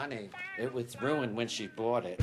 honey, it was ruined when she bought it.